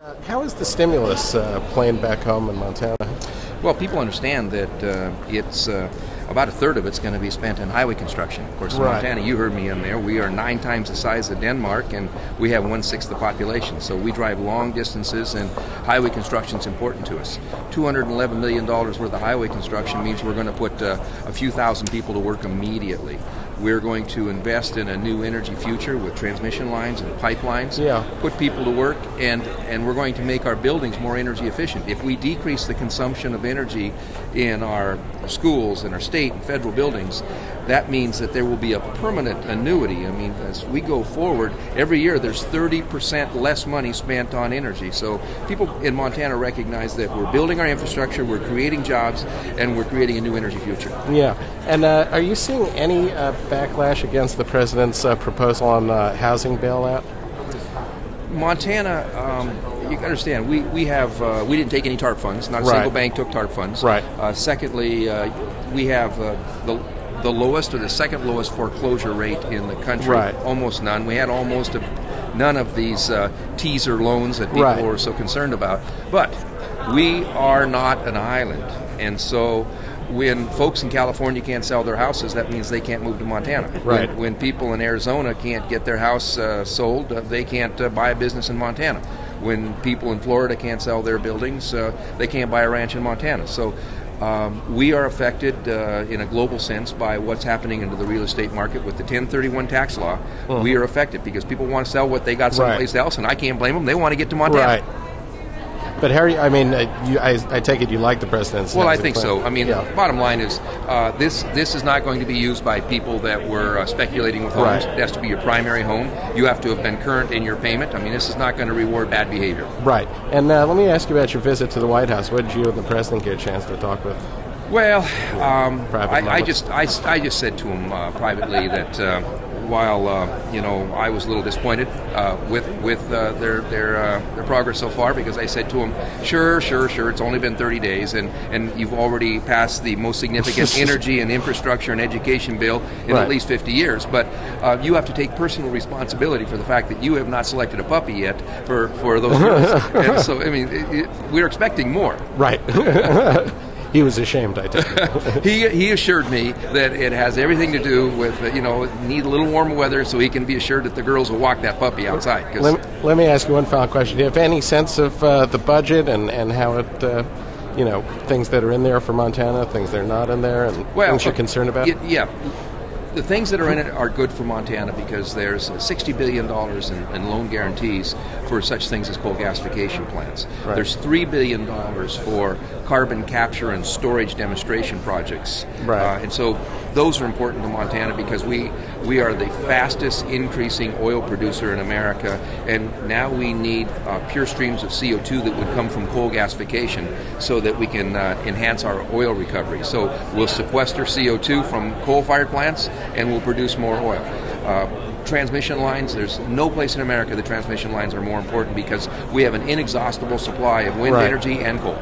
Uh, how is the stimulus uh, playing back home in Montana? Well, people understand that uh, it's uh, about a third of it's going to be spent in highway construction. Of course, in Right. Montana, you heard me in there. We are nine times the size of Denmark, and we have one sixth the population. So we drive long distances, and highway construction is important to us. Two hundred and eleven million dollars worth of highway construction means we're going to put uh, a few thousand people to work immediately. We're going to invest in a new energy future with transmission lines and pipelines. Yeah. Put people to work, and and we're going to make our buildings more energy efficient. If we decrease the consumption of energy in our schools and our state and federal buildings, that means that there will be a permanent annuity. I mean, as we go forward, every year there's 30% less money spent on energy. So people in Montana recognize that we're building our infrastructure, we're creating jobs, and we're creating a new energy future. Yeah, and uh, are you seeing any uh, backlash against the president's uh, proposal on uh, housing bailout? Montana, um, you can understand, we, we have uh, we didn't take any TARP funds. Not a Right. single bank took TARP funds. Right. Uh, secondly, uh, we have uh, the the lowest or the second lowest foreclosure rate in the country. Right. Almost none. We had almost a, none of these uh, teaser loans that people Right. were so concerned about. But we are not an island, and so. When folks in California can't sell their houses, that means they can't move to Montana. When- Right. when people in Arizona can't get their house uh, sold, uh, they can't uh, buy a business in Montana. When people in Florida can't sell their buildings, uh, they can't buy a ranch in Montana. So um, we are affected uh, in a global sense by what's happening into the real estate market with the 1031 tax law. We are affected because people want to sell what they got Right. someplace else, and I can't blame them. They want to get to Montana. Right. But Harry, I mean, uh, you, I, I take it you like the president's. Well, I think so. I mean, yeah. bottom line is uh, this this is not going to be used by people that were uh, speculating with homes. Right. It has to be your primary home. You have to have been current in your payment. I mean, this is not going to reward bad behavior. Right. And uh, let me ask you about your visit to the White House. What did you and the president get a chance to talk with? Well, um, I, I just I, I just said to him uh, privately that uh, while uh, you know I was a little disappointed uh, with with uh, their their uh, their progress so far because I said to him, sure, sure, sure, it's only been 30 days and and you've already passed the most significant energy and infrastructure and education bill in Right. at least 50 years, but uh, you have to take personal responsibility for the fact that you have not selected a puppy yet for for those and so I mean, it, it, we're expecting more. Right. he was ashamed, I it. he, he assured me that it has everything to do with, uh, you know, need a little warmer weather so he can be assured that the girls will walk that puppy outside. 'cause- let, me, let me ask you one final question. Do you have any sense of uh, the budget and, and how it, uh, you know, things that are in there for Montana, things that are not in there, and things you're concerned about? y- yeah. The things that are in it are good for Montana because there's $60 billion in, in loan guarantees for such things as coal gasification plants. Right. There's $3 billion for carbon capture and storage demonstration projects. Right. Uh, and so those are important to Montana because we, we are the fastest increasing oil producer in America, and now we need uh, pure streams of CO2 that would come from coal gasification so that we can uh, enhance our oil recovery. So we'll sequester CO2 from coal fired plants and we'll produce more oil. Uh, transmission lines, there's no place in America the transmission lines are more important because we have an inexhaustible supply of wind Right. energy and coal.